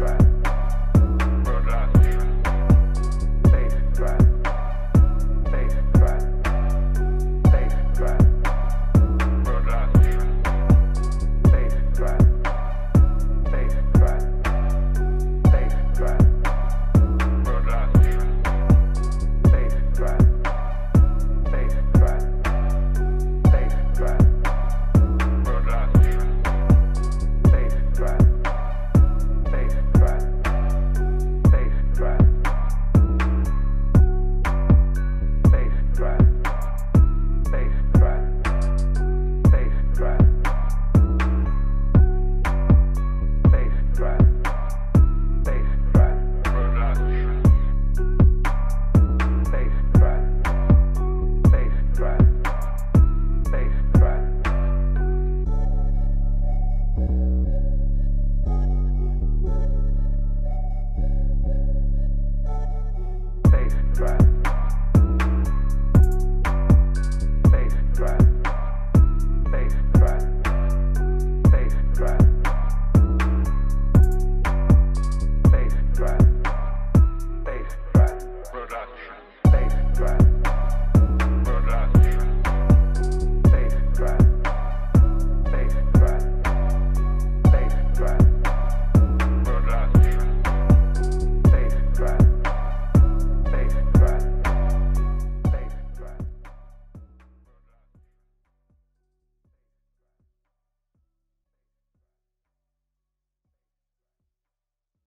Right. Production. Spacecraft.